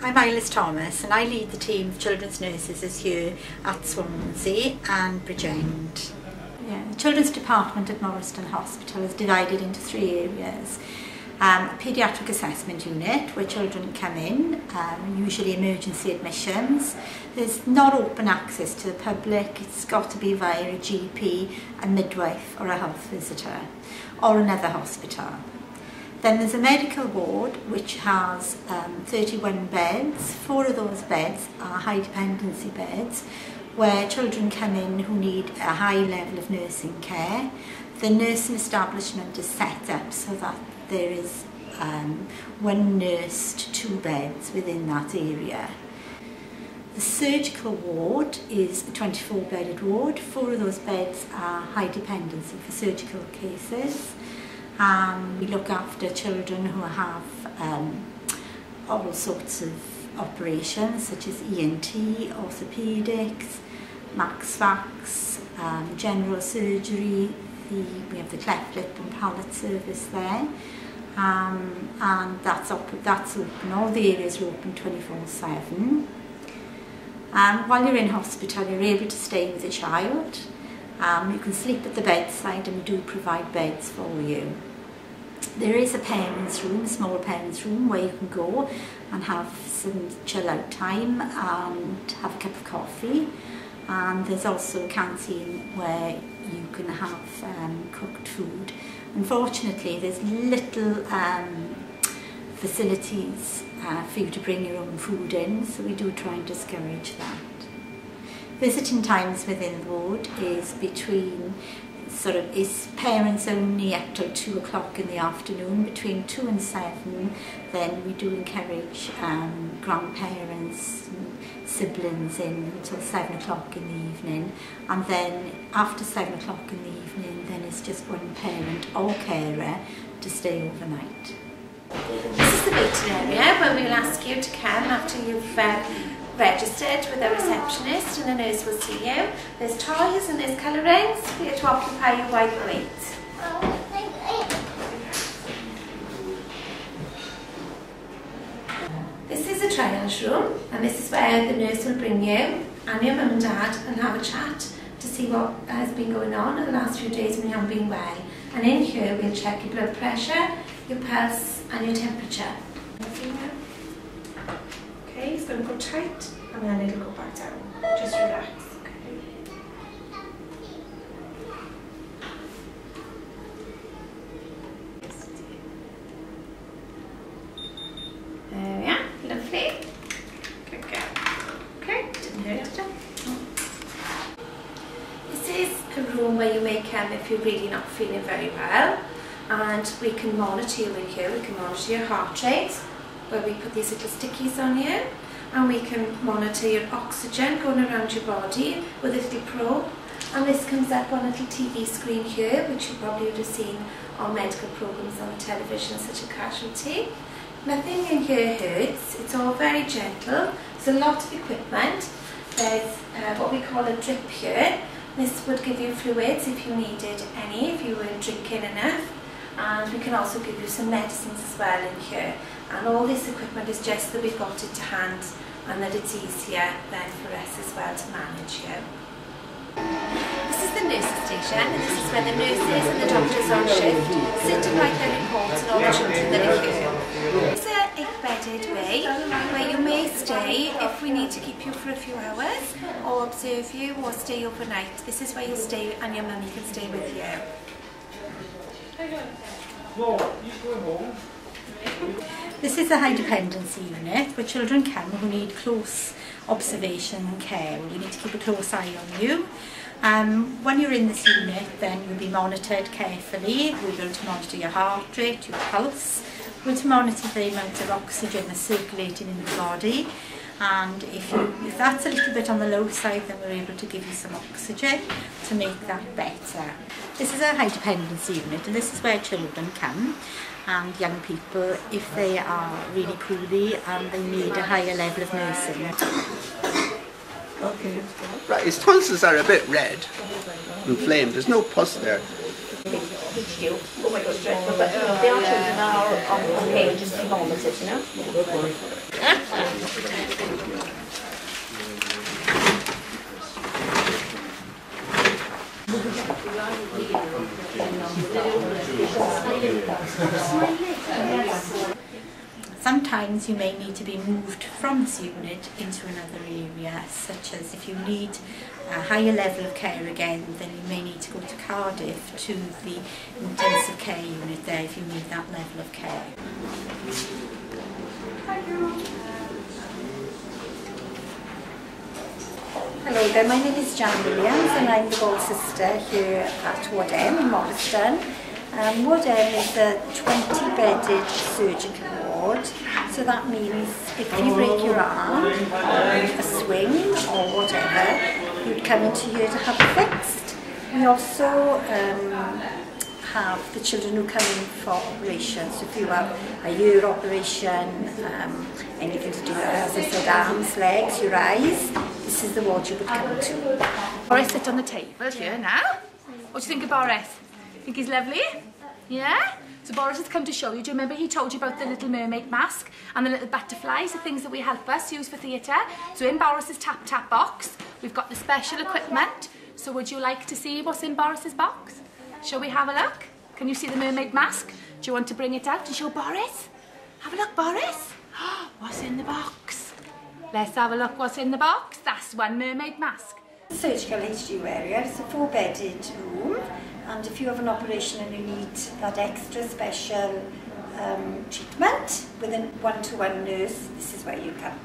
I'm Eilis Thomas and I lead the team of children's nurses this year at Swansea and Bridgend. Yeah, the children's department at Morriston Hospital is divided into three areas. Um, a paediatric assessment unit where children come in, um, usually emergency admissions. There's not open access to the public, it's got to be via a GP, a midwife or a health visitor or another hospital. Then there's a medical ward which has um, 31 beds. Four of those beds are high dependency beds where children come in who need a high level of nursing care. The nursing establishment is set up so that there is um, one nurse to two beds within that area. The surgical ward is a 24 bedded ward. Four of those beds are high dependency for surgical cases. Um, we look after children who have um, all sorts of operations such as ENT, orthopedics, MaxFax, um, general surgery, the, we have the cleft lip and palate service there. Um, and that's, up, that's open, all the areas are open 24-7. Um, while you're in hospital, you're able to stay with a child. Um, you can sleep at the bedside and we do provide beds for you. There is a parents room, a small parents room where you can go and have some chill out time and have a cup of coffee. And there's also a canteen where you can have um, cooked food. Unfortunately, there's little um, facilities uh, for you to bring your own food in, so we do try and discourage that. Visiting times within the ward is between sort of is parents only up till two o'clock in the afternoon between two and seven then we do encourage um, grandparents and siblings in until seven o'clock in the evening and then after seven o'clock in the evening then it's just one parent or carer to stay overnight. This is the waiting area where we'll ask you to come after you've uh, registered with a receptionist and a nurse will see you. There's toys and there's colourings you to occupy your while you wait. This is a triage room and this is where the nurse will bring you and your mum and dad and have a chat to see what has been going on in the last few days when you haven't been well. And in here we'll check your blood pressure, your pulse and your temperature. Going to go tight and then it'll go back down. Just relax. Okay. There we are, lovely. Good girl. Okay, didn't hurt it. Mm. This is a room where you may come um, if you're really not feeling very well and we can monitor you in here, we can monitor your heart rate where we put these little stickies on you and we can monitor your oxygen going around your body with a little probe. And this comes up on a little TV screen here which you probably would have seen on medical programs on television such as Casualty. Nothing in here hurts, it's all very gentle, there's a lot of equipment, there's uh, what we call a drip here, this would give you fluids if you needed any, if you weren't drinking enough and we can also give you some medicines as well in here and all this equipment is just that we've got it to hand and that it's easier then for us as well to manage you. This is the nurses station and this is where the nurses and the doctors on shift sit to write their reports and all the children that are here. It's a eight bedded bay where you may stay if we need to keep you for a few hours or observe you or stay overnight. This is where you stay and your mummy can stay with you. This is a high dependency unit where children come who need close observation and care. We need to keep a close eye on you. Um, when you're in this unit then you'll be monitored carefully. We're going to monitor your heart rate, your pulse. We're going to monitor the amount of oxygen that's circulating in the body and if, you, if that's a little bit on the low side then we're able to give you some oxygen to make that better. This is a high dependency unit and this is where children come and young people if they are really poorly and they need a higher level of nursing. Okay. Right, his tonsils are a bit red, inflamed, there's no pus there. Oh my gosh, dreadful, but uh, the children are on, on page just vomited, you know? Sometimes you may need to be moved from this unit into another area, such as if you need a higher level of care again, then you may need to go to Cardiff to the intensive care unit there if you need that level of care. Hello there, my name is Jan Williams and I'm the gold sister here at Ward M in Morriston. Um, Ward M is a 20 bedded surgical ward, so that means if you break your arm, a swing or whatever, you'd come into here to have it fixed. We also um, have the children who come in for operations. So if you have a ear operation, um, anything to do with, as I said, arms, legs, your eyes, this is the ward you would come to. Boris, sit on the table here now. What do you think of Boris? Think he's lovely? Yeah? So Boris has come to show you. Do you remember he told you about the little mermaid mask and the little butterflies, the things that we help us use for theatre? So in Boris's tap tap box, we've got the special equipment. So would you like to see what's in Boris's box? Shall we have a look? Can you see the mermaid mask? Do you want to bring it out and show Boris? Have a look, Boris. what's in the box? Let's have a look what's in the box. That's one mermaid mask. Surgical HDU area, it's a four bedded room and if you have an operation and you need that extra special um, treatment with a one-to-one -one nurse, this is where you come.